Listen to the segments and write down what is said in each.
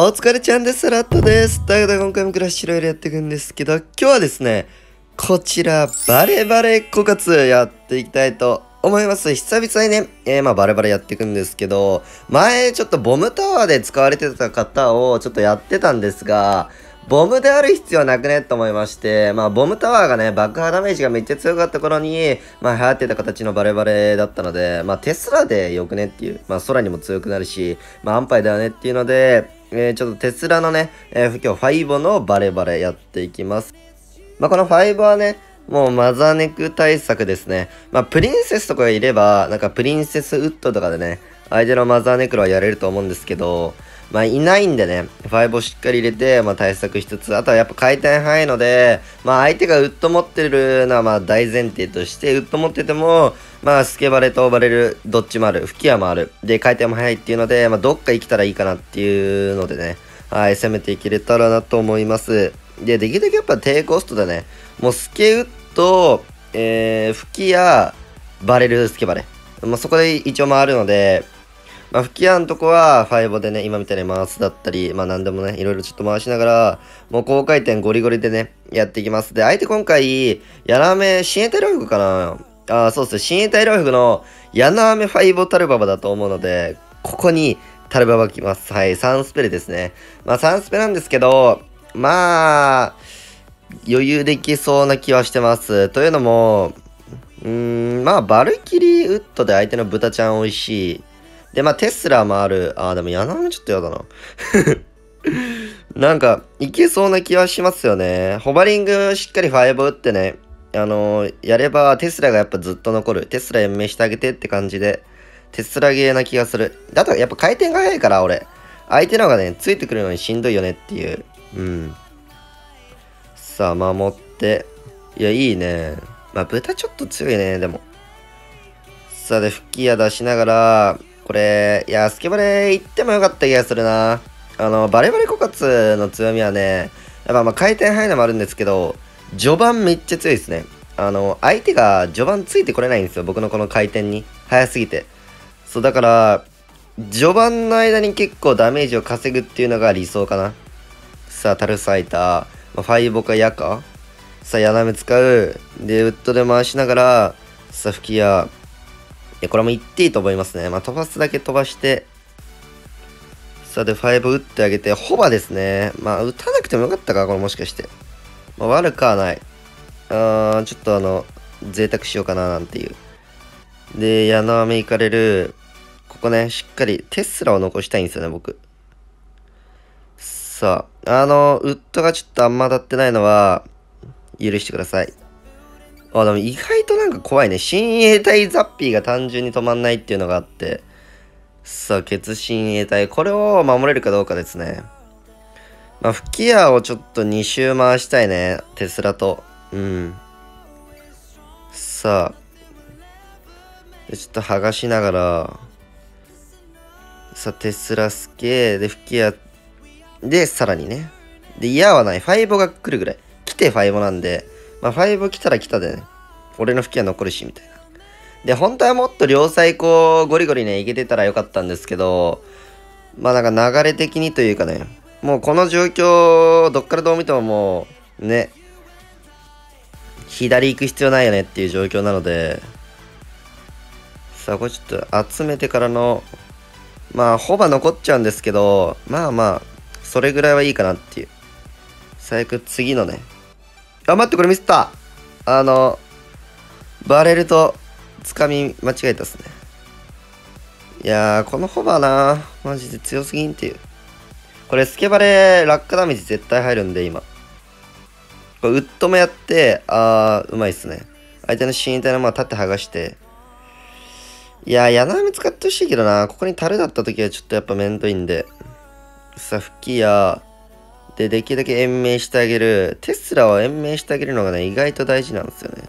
お疲れちゃんです。ラットです。ということで今回もクラッシュロイヤルやっていくんですけど、今日はですね、こちら、バレバレ枯渇やっていきたいと思います。久々にね、えー、まあバレバレやっていくんですけど、前ちょっとボムタワーで使われてた方をちょっとやってたんですが、ボムである必要はなくねと思いまして、まあ、ボムタワーがね、爆破ダメージがめっちゃ強かった頃に、まあ、流行ってた形のバレバレだったので、まあ、テスラでよくねっていう、まあ、空にも強くなるし、まあ、安牌だよねっていうので、えー、ちょっとテスラのね、えー、今日5のバレバレやっていきます。まあ、この5はね、もうマザーネク対策ですね。まあ、プリンセスとかがいれば、なんかプリンセスウッドとかでね、相手のマザーネクロはやれると思うんですけど、まあ、いないんでね、5をしっかり入れて、まあ、対策しつつ、あとはやっぱ回転早いので、まあ、相手がウッド持ってるのは、まあ、大前提として、ウッド持ってても、まあ、スケバレとバレる、どっちもある、吹き矢もある、で、回転も早いっていうので、まあ、どっか生きたらいいかなっていうのでね、はい、攻めていけれたらなと思います。で、できるだけやっぱ低コストでね、もうスケウッド、えー、吹き矢、バレる、スケバレ。まあ、そこで一応回るので、まあ、吹き矢のとこは、ファイボでね、今みたいに回すだったり、まあ、なんでもね、いろいろちょっと回しながら、もう高回転ゴリゴリでね、やっていきます。で、相手今回、ヤナメ、新衛隊ロフグかなああ、そうっす。新衛隊ロフグの、ヤナメファイボタルババだと思うので、ここに、タルババ来ます。はい、3スペルですね。まあ、3スペなんですけど、まあ、余裕でいけそうな気はしてます。というのも、うーん、まあ、バルキリーウッドで相手の豚ちゃん美味しい。で、まあ、テスラもある。ああ、でも、柳ちょっとやだな。なんか、いけそうな気はしますよね。ホバリングしっかり5打ってね、あのー、やればテスラがやっぱずっと残る。テスラ延命してあげてって感じで、テスラゲーな気がする。だとやっぱ回転が速いから、俺。相手の方がね、ついてくるのにしんどいよねっていう。うん。さあ、守って。いや、いいね。まあ、豚ちょっと強いね、でも。さあ、で、吹き矢出しながら、これ、いや、スケバレ行ってもよかった気がするな。あの、バレバレ枯渇の強みはね、やっぱまあ回転速いのもあるんですけど、序盤めっちゃ強いですね。あの、相手が序盤ついてこれないんですよ。僕のこの回転に。速すぎて。そう、だから、序盤の間に結構ダメージを稼ぐっていうのが理想かな。さあ、タルサイター、ファイボかヤか。さあ、ヤナメ使う。で、ウッドで回しながら、さあ、吹き矢。や、これも言っていいと思いますね。まあ、飛ばすだけ飛ばして、さあで、5打ってあげて、ホバですね。まあ、打たなくてもよかったか、これもしかして。まあ、悪くはない。あー、ちょっとあの、贅沢しようかな、なんていう。で、矢の雨行かれる。ここね、しっかりテスラを残したいんですよね、僕。さあ、あの、ウッドがちょっとあんま当たってないのは、許してください。あ、でも意外となんか怖いね。親衛隊ザッピーが単純に止まんないっていうのがあって。さあ、血親衛隊。これを守れるかどうかですね。まあ、吹き矢をちょっと2周回したいね。テスラと。うん。さあ。ちょっと剥がしながら。さあ、テスラスケで、吹き矢。で、さらにね。で、矢はない。ファイボが来るぐらい。来てファイボなんで。まあ、5来たら来たでね、俺の吹きは残るし、みたいな。で、本当はもっと両サイコゴリゴリね、いけてたらよかったんですけど、まあなんか流れ的にというかね、もうこの状況、どっからどう見てももう、ね、左行く必要ないよねっていう状況なので、さあ、これちょっと集めてからの、まあ、ほぼ残っちゃうんですけど、まあまあ、それぐらいはいいかなっていう。最悪次のね、あ、待って、これミスった。あの、バレると、つかみ間違えたっすね。いやー、このホバーなマジで強すぎんっていう。これ、スケバレ、落下ダメージ絶対入るんで、今。これ、ウッドもやって、あー、うまいっすね。相手の身体のまあ縦剥がして。いやー、柳雨使ってほしいけどな。ここに樽だった時はちょっとやっぱめんどいんで。さあ、吹きや、で、できるだけ延命してあげる。テスラは延命してあげるのがね、意外と大事なんですよね。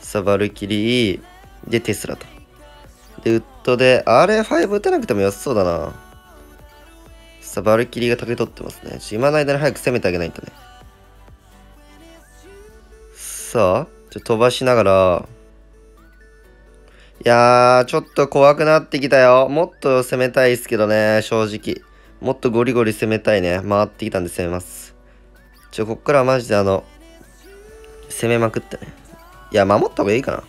さあ、バルキリー。で、テスラと。で、ウッドで、RA5 打たなくても良さそうだな。さあ、バルキリーが竹取ってますね。今の間に早く攻めてあげないとね。さあ、ちょ飛ばしながら、いやー、ちょっと怖くなってきたよ。もっと攻めたいですけどね、正直。もっとゴリゴリ攻めたいね。回ってきたんで攻めます。ちょ、こっからはマジであの、攻めまくってね。いや、守った方がいいかな。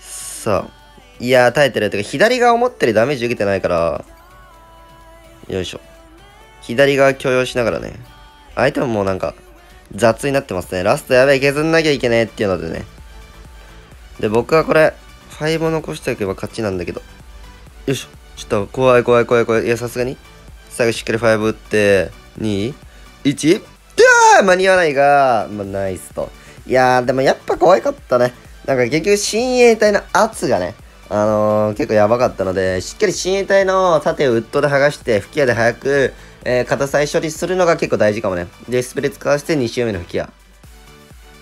さあ。いや耐えてる。てか、左側思ったよりダメージ受けてないから、よいしょ。左側許容しながらね。相手ももうなんか、雑になってますね。ラストやべえ、削んなきゃいけねえっていうのでね。で、僕はこれ、5を残しておけば勝ちなんだけど。よいしょ。ちょっと怖い怖い怖い怖い。いや、さすがに。最後しっかり5打って、2、1、で間に合わないが、まあ、ナイスと。いやー、でもやっぱ可愛かったね。なんか結局、親衛隊の圧がね、あのー、結構やばかったので、しっかり親衛隊の盾をウッドで剥がして、吹き矢で早く、えー、片再処理するのが結構大事かもね。で、スプレー使わせて2周目の吹き矢。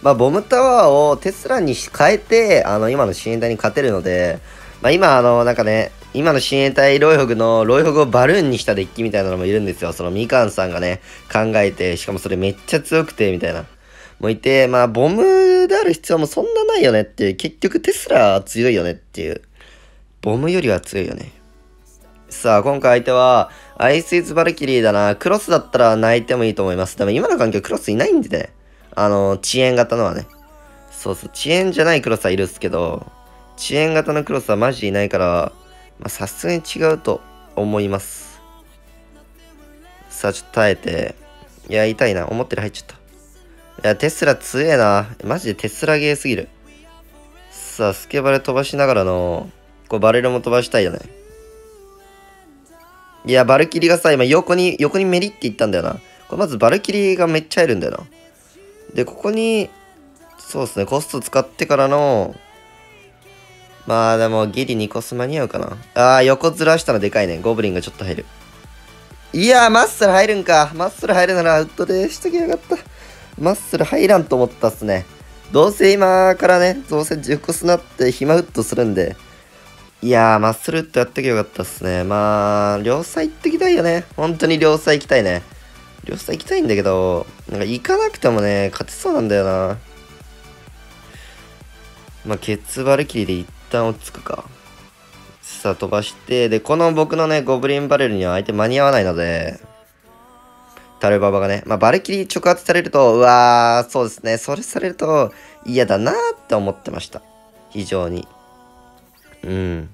まあ、ボムタワーをテスラに変えて、あの、今の親衛隊に勝てるので、まあ、今、あの、なんかね、今の親衛隊ロイホグのロイホグをバルーンにしたデッキみたいなのもいるんですよ。そのみかんさんがね、考えて、しかもそれめっちゃ強くて、みたいな。もいて、まあ、ボムである必要もそんなないよねっていう、結局テスラ強いよねっていう。ボムよりは強いよね。さあ、今回相手は、アイスイズバルキリーだな。クロスだったら泣いてもいいと思います。でも今の環境クロスいないんでね。あの、遅延型のはね。そうそう、遅延じゃないクロスはいるっすけど、遅延型のクロスはマジいないから、まさすがに違うと思います。さあ、ちょっと耐えて。いや、痛いな。思ってる入っちゃった。いや、テスラ強えな。マジでテスラゲーすぎる。さあ、スケバレ飛ばしながらの、こうバレルも飛ばしたいよね。いや、バルキリがさ、今横に、横にメリっていったんだよな。これまずバルキリがめっちゃ入るんだよな。で、ここに、そうですね、コスト使ってからの、まあでもギリ2コス間に合うかな。ああ、横ずらしたらでかいね。ゴブリンがちょっと入る。いやー、マッスル入るんか。マッスル入るならアウトでしときやがった。マッスル入らんと思ったっすね。どうせ今からね、どうせ10コスなって暇ウッドするんで。いやー、マッスルウッドやっときゃよかったっすね。まあ、両サイ行ってきたいよね。本当に両サイ行きたいね。両サイ行きたいんだけど、なんか行かなくてもね、勝てそうなんだよな。まあ、ケツバルキリで一旦落ち着くか。さあ、飛ばして、で、この僕のね、ゴブリンバレルには相手間に合わないので、タルババがね、まあ、バルキリ直発されると、うわー、そうですね、それされると嫌だなーって思ってました。非常に。うん。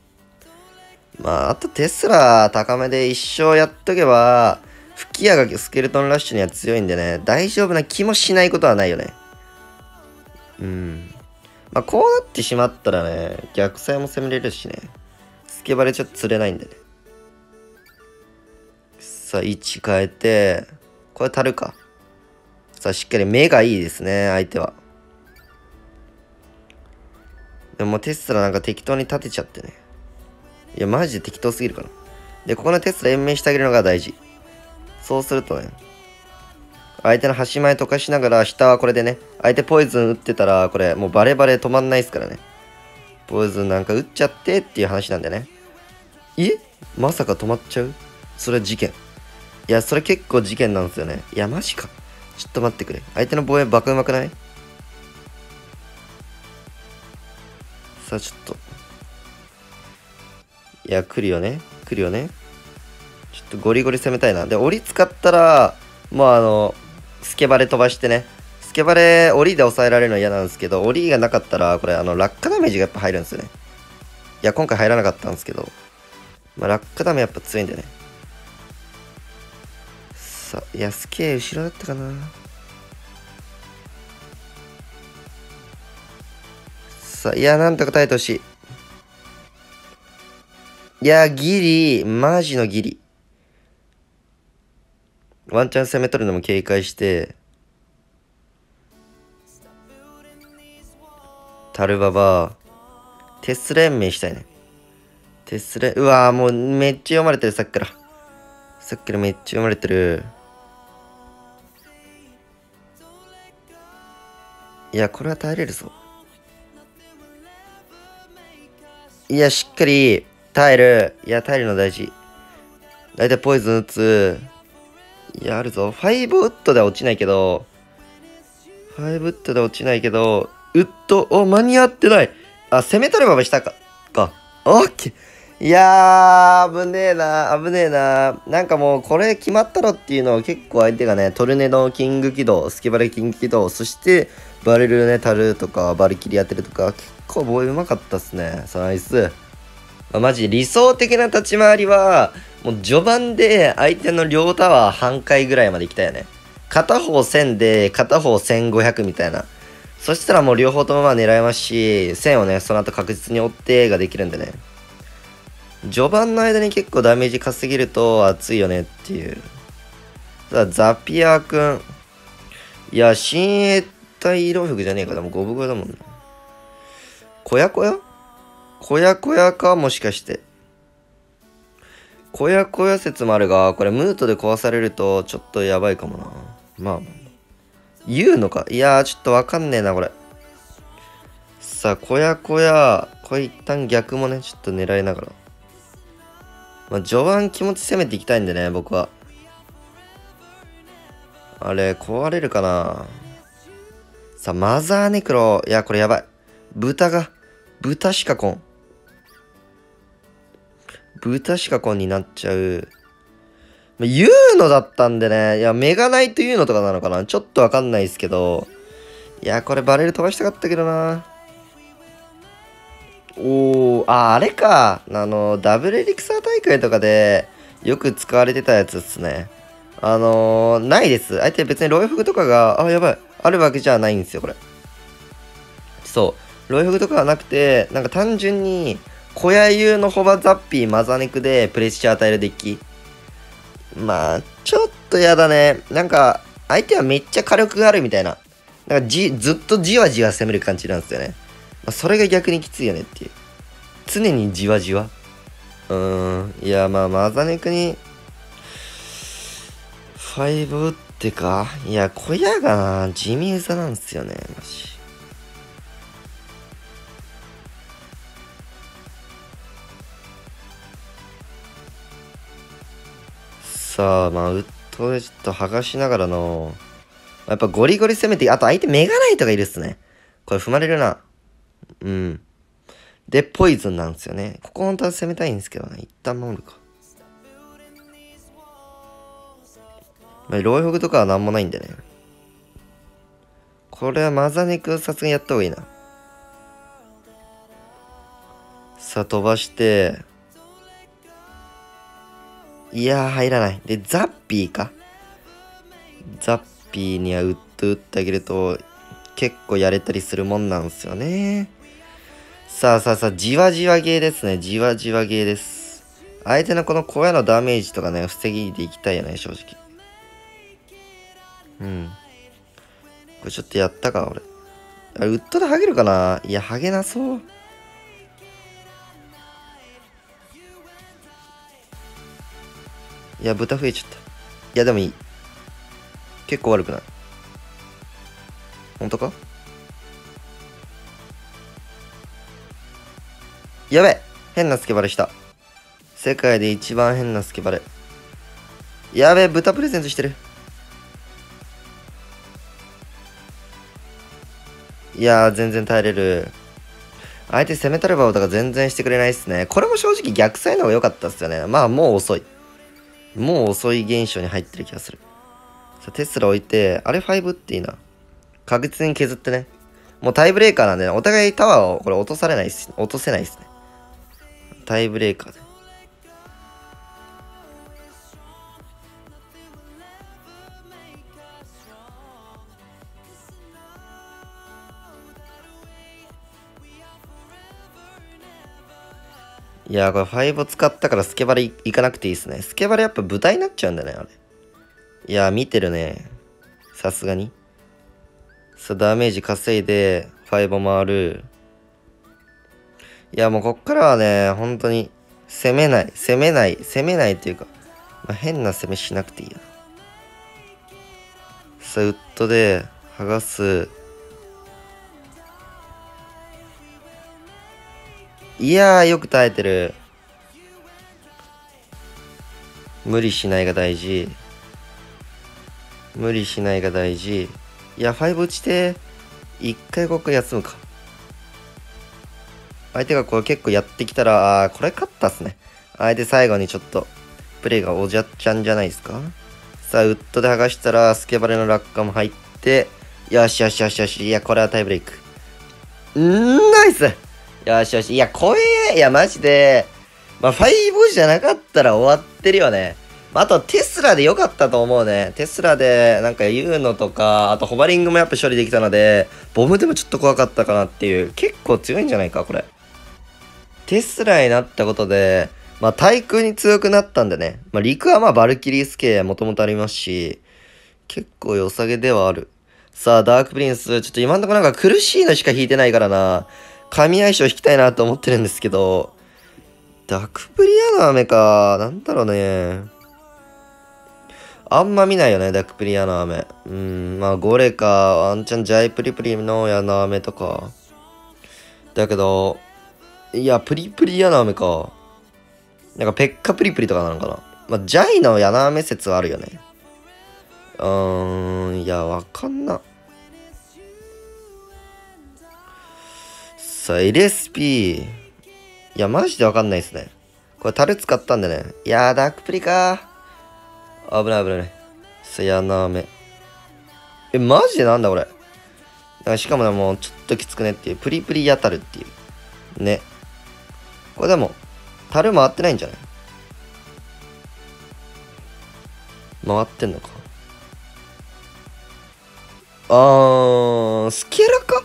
まあ、あとテスラ高めで一生やっとけば、吹き矢がスケルトンラッシュには強いんでね、大丈夫な気もしないことはないよね。うん。まあ、こうなってしまったらね、逆サイも攻めれるしね。スケバレちょっと釣れないんでね。さあ、位置変えて、これ足るか。さあ、しっかり目がいいですね、相手は。でもテスラなんか適当に立てちゃってね。いや、マジで適当すぎるから。で、ここのテスラ延命してあげるのが大事。そうするとね、相手の端前溶かしながら、下はこれでね、相手ポイズン打ってたら、これもうバレバレ止まんないっすからね。ポイズンなんか打っちゃってっていう話なんだよね。え？まさか止まっちゃう？それは事件。いや、それ結構事件なんですよね。いや、マジか。ちょっと待ってくれ。相手の防衛バカうまくない？さあ、ちょっと。いや、来るよね。来るよね。ちょっとゴリゴリ攻めたいな。で、檻使ったら、もうあの、スケバレ飛ばしてね、スケバレ、オリで抑えられるの嫌なんですけど、オリがなかったら、これ、あの、落下ダメージがやっぱ入るんですよね。いや、今回入らなかったんですけど、まあ、落下ダメやっぱ強いんでね。さあ、いや、スケ後ろだったかな。さあ、いや、なんとか耐えてほしい。いや、ギリ、マジのギリ。ワンチャン攻め取るのも警戒して、タルババ、テス連盟したいね。テスレ、うわもうめっちゃ読まれてる、さっきから。さっきからめっちゃ読まれてる。いや、これは耐えれるぞ。いや、しっかり耐える。いや、耐えるの大事。だいたいポイズン打つ。いや、るぞ。ファイブウッドでは落ちないけど、ファイブウッドで落ちないけど、ウッド、お、間に合ってない。あ、攻め取ればしたか。か。オッケー。いやー、危ねえな、危ねえな。なんかもう、これ決まったろっていうのを結構相手がね、トルネドキング起動、スケバレキング起動、そして、バレルネタルとか、バリキリやってるとか、結構防衛うまかったっすね。ナイス。まあ、マジ理想的な立ち回りは、もう序盤で相手の両タワー半回ぐらいまで行きたいよね。片方1000で、片方1500みたいな。そしたらもう両方ともまあ狙えますし、1000をね、その後確実に追ってができるんでね。序盤の間に結構ダメージ稼げると熱いよねっていう。さあ、ザピアくん。いや、新鋭体色服じゃねえか。でも五分だもんね。小屋小屋？小屋小屋か？もしかして。小屋小屋説もあるが、これムートで壊されるとちょっとやばいかもな。まあ、言うのか？いやー、ちょっとわかんねえな、これ。さあ、小屋小屋、これ一旦逆もね、ちょっと狙いながら。まあ、序盤気持ち攻めていきたいんでね、僕は。あれ、壊れるかな？さあ、マザーネクロ。いや、これやばい。豚が、豚しかこん。豚しかこんになっちゃう。言うのだったんでね。いや、メガナイト言うのとかなのかなちょっとわかんないですけど。いや、これバレル飛ばしたかったけどな。おー、あ、あれか。あの、ダブルエリクサー大会とかでよく使われてたやつっすね。あのー、ないです。相手別にロイフグとかが、あ、やばい、あるわけじゃないんですよ、これ。そう。ロイフグとかはなくて、なんか単純に、小屋用のホバザッピーマザネクでプレッシャー与えるデッキ。まあ、ちょっとやだね。なんか、相手はめっちゃ火力があるみたいな。なんかじ、ずっとじわじわ攻める感じなんですよね。まあ、それが逆にきついよねっていう。常にじわじわ。うーん。いや、まあ、マザネクに、5打ってか。いや、小屋がな、地味うざなんですよね、マジ。さあ、まあ、ウッドでちょっと剥がしながらの、やっぱゴリゴリ攻めて、あと相手メガナイトがいるっすね。これ踏まれるな。うん。で、ポイズンなんですよね。ここ本当は攻めたいんですけどね。一旦守るか。まあ、ロイホグとかはなんもないんでね。これはマザネクさすがにやった方がいいな。さあ、飛ばして、いやー、入らない。で、ザッピーか？ザッピーにはウッド打ってあげると、結構やれたりするもんなんすよね。さあさあさあ、じわじわゲーですね。じわじわゲーです。相手のこの小屋のダメージとかね、防ぎでいきたいよね、正直。うん。これちょっとやったか、俺。あウッドでハゲるかな？いや、ハゲなそう。いや、豚増えちゃった。いや、でもいい。結構悪くない。本当か？やべ変なスケバレした。世界で一番変なスケバレ。やべ豚プレゼントしてる。いやー、全然耐えれる。相手攻めたればとか全然してくれないっすね。これも正直逆サイの方が良かったっすよね。まあ、もう遅い。もう遅い現象に入ってる気がする。テスラ置いて、あれ5っていいな。確実に削ってね。もうタイブレーカーなんで、ね、お互いタワーをこれ落とされないっす。落とせないっすね。タイブレーカーで。いやこれ5使ったからスケバレ行かなくていいっすね。スケバレやっぱ豚になっちゃうんだね、あれ。いや見てるね。さすがに。さ、ダメージ稼いで、5回る。いや、もうこっからはね、本当に、攻めない、攻めない、攻めないっていうか、まあ、変な攻めしなくていいや。さあウッドで、剥がす。いやー、よく耐えてる。無理しないが大事。無理しないが大事。いや、5打ちて、一回ここ休むか。相手がこれ結構やってきたら、あーこれ勝ったっすね。相手最後にちょっと、プレイがおじゃっちゃんじゃないですかさあ、ウッドで剥がしたら、スケバレの落下も入って、よしよしよしよし。いや、これはタイブレイク。んー、ナイスよしよし。いや、怖え。いや、マジで。まあ、5じゃなかったら終わってるよね。まあと、テスラで良かったと思うね。テスラで、なんか言うのとか、あと、ホバリングもやっぱ処理できたので、ボムでもちょっと怖かったかなっていう、結構強いんじゃないか、これ。テスラになったことで、まあ、対空に強くなったんでね。まあ、陸はまあ、バルキリースケもともとありますし、結構良さげではある。さあ、ダークプリンス、ちょっと今んとこなんか苦しいのしか引いてないからな、神相性引きたいなと思ってるんですけど、ダークプリアの雨か、なんだろうね。あんま見ないよね、ダークプリアの雨。うん、まあ、ゴレか、ワンチャンジャイプリプリの矢の雨とか。だけど、いや、プリプリ矢の雨か。なんか、ペッカプリプリとかなのかな。まあ、ジャイの矢の雨説はあるよね。うーん、いや、わかんな。さあ、LSP。いや、マジでわかんないですね。これ、樽使ったんでね。いやー、ダークプリかー危ない危ない。さ、やなめ。え、マジでなんだこれ。かしかもね、もう、ちょっときつくねっていう。プリプリやたるっていう。ね。これでも、樽回ってないんじゃない？回ってんのか。あー、スケラか？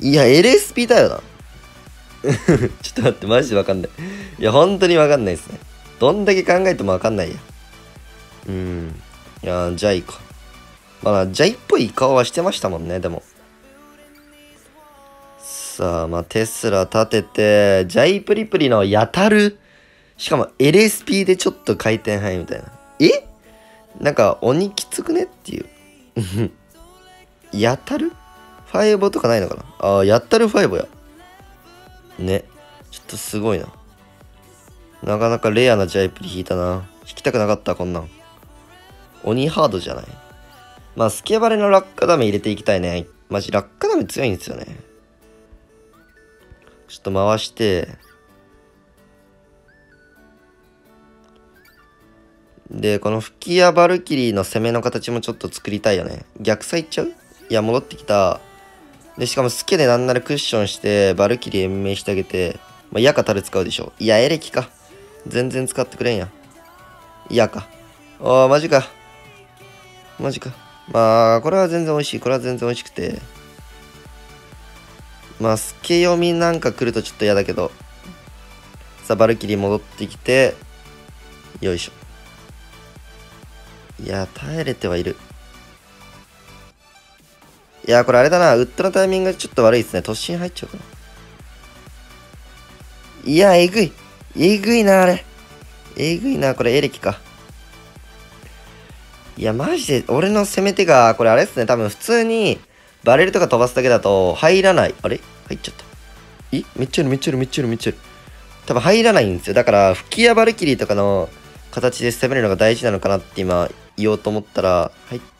いや、LSP だよな。ちょっと待って、マジでわかんない。いや、本当にわかんないですね。どんだけ考えてもわかんないや。うん。いや、ジャイか。まあ、ジャイっぽい顔はしてましたもんね、でも。さあ、まあ、テスラ立てて、ジャイプリプリのやたる。しかも LSP でちょっと回転範囲みたいな。え？なんか鬼きつくね？っていう。やたるファイボとかないのかな？ああ、やったるファイボや。ね。ちょっとすごいな。なかなかレアなジャイプリ引いたな。引きたくなかった、こんなん。鬼ハードじゃない？まあ、スケバレの落下ダメ入れていきたいね。マジ、落下ダメ強いんですよね。ちょっと回して、で、この吹き矢バルキリーの攻めの形もちょっと作りたいよね。逆サイっちゃう？いや、戻ってきた。で、しかもスケでなんならクッションして、バルキリー延命してあげて、まあ、矢かタル使うでしょ。いや、エレキか。全然使ってくれんや。矢か。ああ、マジか。マジか。まあ、これは全然美味しい。これは全然美味しくて。まあ、スケ読みなんか来るとちょっと嫌だけど。さあ、バルキリー戻ってきて、よいしょ。いや、耐えれてはいる。いや、これあれだな。ウッドのタイミングがちょっと悪いですね。突進入っちゃうかな。いや、えぐい。えぐいな、あれ。えぐいな、これエレキか。いや、マジで、俺の攻め手が、これあれですね。多分普通に、バレルとか飛ばすだけだと、入らない。あれ？入っちゃった。え？めっちゃいる、めっちゃいる、めっちゃいる、めっちゃいる。多分入らないんですよ。だから、吹き矢バルキリーとかの形で攻めるのが大事なのかなって今言おうと思ったら、入った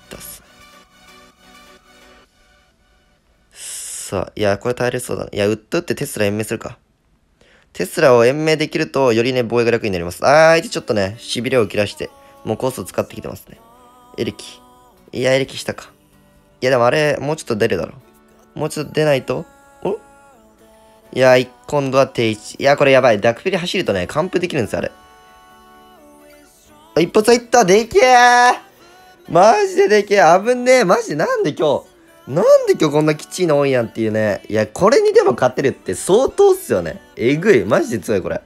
さあ、いや、これ耐えれそうだね。いや、ウッドってテスラ延命するか。テスラを延命できると、よりね、防衛が楽になります。あー、相手ちょっとね、痺れを切らして、もうコースを使ってきてますね。エレキ。いや、エレキしたか。いや、でもあれ、もうちょっと出るだろう。もうちょっと出ないとお？いや、今度は定位置。いや、これやばい。ダクフィリ走るとね、完封できるんですよ、あれ。一発入ったでけえマジででけえ危ねえマジでなんで今日、なんで今日こんなきちいの多いやんっていうね。いや、これにでも勝てるって相当っすよね。えぐい。マジで強い、これ。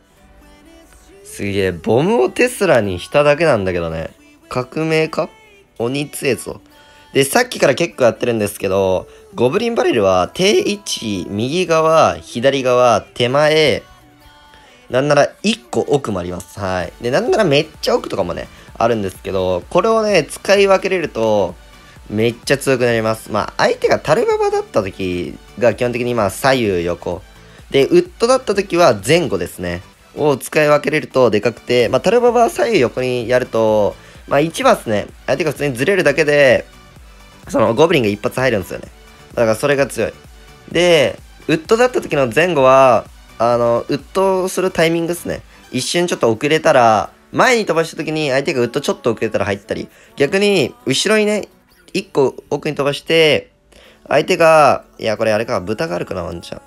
すげえ。ボムをテスラにしただけなんだけどね。革命か鬼強えぞ。で、さっきから結構やってるんですけど、ゴブリンバレルは定位置、右側、左側、手前、なんなら1個奥もあります。はい。で、なんならめっちゃ奥とかもね、あるんですけど、これをね、使い分けれると、めっちゃ強くなります。まあ、相手がタルババだった時が基本的にまあ、左右横。で、ウッドだった時は前後ですね。を使い分けれるとでかくて、まあ、タルババは左右横にやると、まあ、1発ね、相手が普通にずれるだけで、そのゴブリンが一発入るんですよね。だからそれが強い。で、ウッドだった時の前後は、あの、ウッドするタイミングですね。一瞬ちょっと遅れたら、前に飛ばした時に相手がウッドちょっと遅れたら入ったり、逆に後ろにね、一個奥に飛ばして、相手が、いや、これあれか、豚があるかな、ワンちゃん。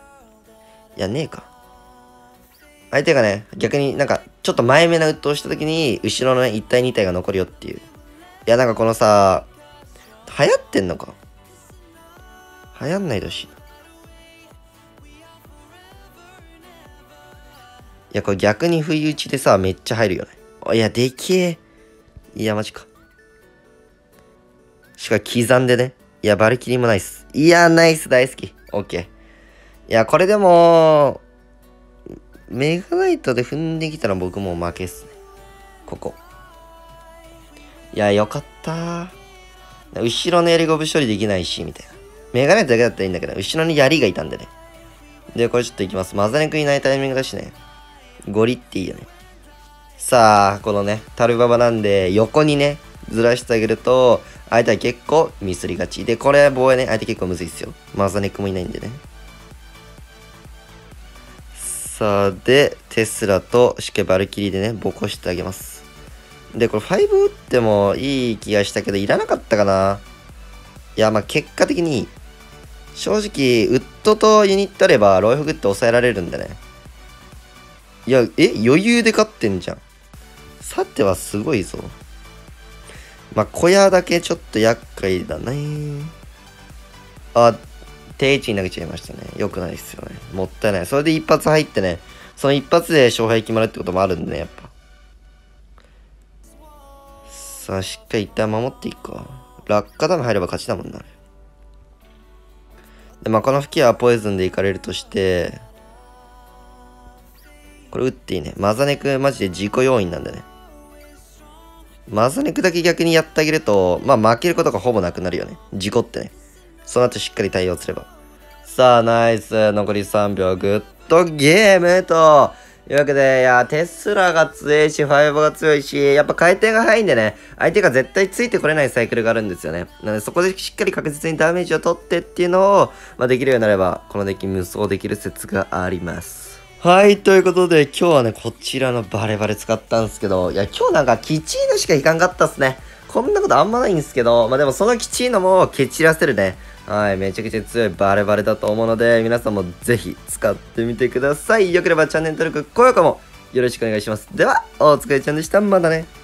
いや、ねえか。相手がね、逆になんか、ちょっと前目なウッをした時に、後ろのね、1体2体が残るよっていう。いや、なんかこのさ、流行ってんのか流行んないでほしい。いや、これ逆に不意打ちでさ、めっちゃ入るよね。いや、でけえ。いや、マジか。しか刻んでね。いや、バルキリーもナイス。いや、ナイス大好き。オッケー。いや、これでも、メガナイトで踏んできたら僕も負けっすね。ここ。いや、よかった後ろのやりゴブ処理できないし、みたいな。メガネだけだったらいいんだけど、後ろに槍がいたんでね。で、これちょっといきます。マザネクいないタイミングだしね。ゴリっていいよね。さあ、このね、タルババなんで、横にね、ずらしてあげると、相手は結構ミスりがち。で、これ防衛ね、相手結構むずいっすよ。マザネックもいないんでね。さあ、で、テスラとしっかりバルキリーでね、ボコしてあげます。で、これ5打ってもいい気がしたけど、いらなかったかな。いや、まあ結果的に正直、ウッドとユニットあれば、ロイフグって抑えられるんだね。いや、え？余裕で勝ってんじゃん。さてはすごいぞ。まあ、小屋だけちょっと厄介だね。あ、定位置に投げちゃいましたね。よくないっすよね。もったいない。それで一発入ってね、その一発で勝敗決まるってこともあるんでね、やっぱ。さあ、しっかり一旦守っていくか。落下ダメ入れば勝ちだもんな。で、まあ、この吹きはポイズンでいかれるとして、これ打っていいね。マザネクマジで自己要因なんだね。マザネクだけ逆にやってあげると、まあ負けることがほぼなくなるよね。事故ってね。その後しっかり対応すれば。さあ、ナイス。残り3秒。グッドゲームと。いうわけで、いや、テスラが強いし、ファイブが強いし、やっぱ回転が速いんでね、相手が絶対ついてこれないサイクルがあるんですよね。なので、そこでしっかり確実にダメージを取ってっていうのを、まあ、できるようになれば、このデッキ無双できる説があります。はい、ということで、今日はね、こちらのバレバレ使ったんですけど、いや、今日なんか、キチーノしかいかんかったっすね。こんなことあんまないんですけど、まあでもそのキチーノも蹴散らせるね。はい、めちゃくちゃ強いバレバレだと思うので、皆さんもぜひ使ってみてください。よければチャンネル登録、高評価もよろしくお願いします。では、お疲れちゃんでした。またね。